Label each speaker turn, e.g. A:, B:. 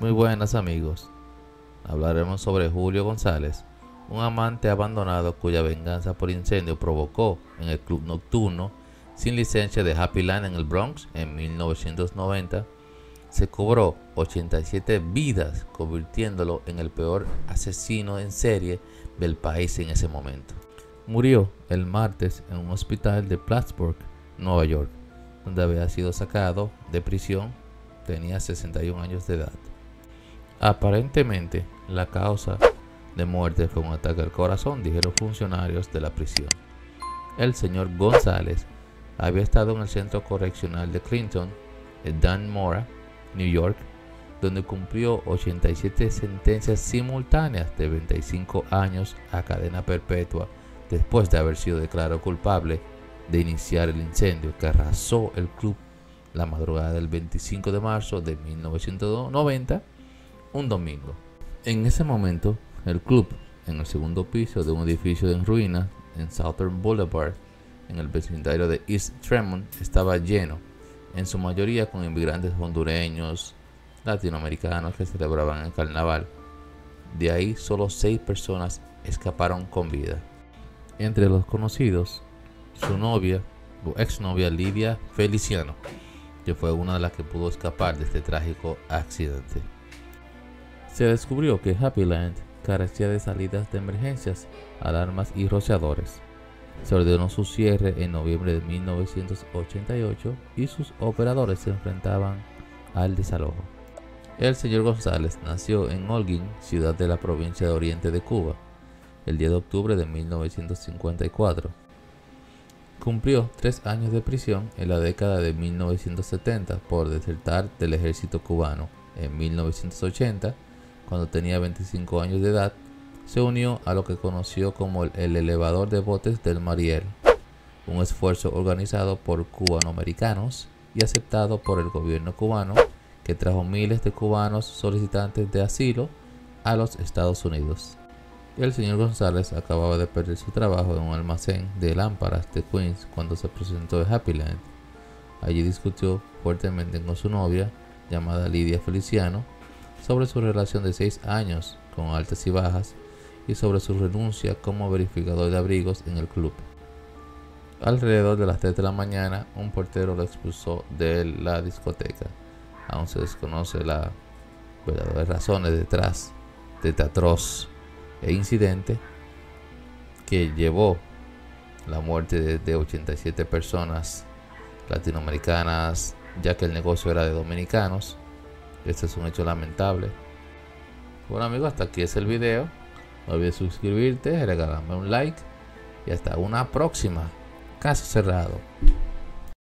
A: Muy buenas amigos. Hablaremos sobre Julio González, un amante abandonado cuya venganza por incendio provocó en el club nocturno sin licencia de Happy Land en el Bronx en 1990. Se cobró 87 vidas, convirtiéndolo en el peor asesino en serie del país en ese momento. Murió el martes en un hospital de Plattsburgh, Nueva York, donde había sido sacado de prisión. Tenía 61 años de edad. Aparentemente, la causa de muerte fue un ataque al corazón, dijeron funcionarios de la prisión. El señor González había estado en el centro correccional de Clinton, en Dan Mora, New York, donde cumplió 87 sentencias simultáneas de 25 años a cadena perpetua después de haber sido declarado culpable de iniciar el incendio que arrasó el club la madrugada del 25 de marzo de 1990 un domingo. En ese momento, el club, en el segundo piso de un edificio en ruinas en Southern Boulevard, en el vecindario de East Tremont, estaba lleno, en su mayoría con inmigrantes hondureños, latinoamericanos que celebraban el carnaval. De ahí solo seis personas escaparon con vida. Entre los conocidos, su novia, su exnovia Lidia Feliciano, que fue una de las que pudo escapar de este trágico accidente. Se descubrió que Happy Land carecía de salidas de emergencias, alarmas y rociadores. Se ordenó su cierre en noviembre de 1988 y sus operadores se enfrentaban al desalojo. El señor González nació en Holguín, ciudad de la provincia de Oriente de Cuba, el 10 de octubre de 1954. Cumplió tres años de prisión en la década de 1970 por desertar del ejército cubano. En 1980 cuando tenía 25 años de edad, se unió a lo que conoció como el elevador de botes del Mariel, un esfuerzo organizado por cubanoamericanos y aceptado por el gobierno cubano que trajo miles de cubanos solicitantes de asilo a los Estados Unidos. El señor González acababa de perder su trabajo en un almacén de lámparas de Queens cuando se presentó en Happy Land. Allí discutió fuertemente con su novia, llamada Lidia Feliciano, sobre su relación de seis años con altas y bajas y sobre su renuncia como verificador de abrigos en el club. Alrededor de las 3 de la mañana, un portero lo expulsó de la discoteca. Aún se desconoce las razones detrás de este atroz e incidente que llevó la muerte de, de 87 personas latinoamericanas, ya que el negocio era de dominicanos este es un hecho lamentable. Bueno amigos, hasta aquí es el video. No olvides suscribirte, regalarme un like y hasta una próxima. Caso cerrado.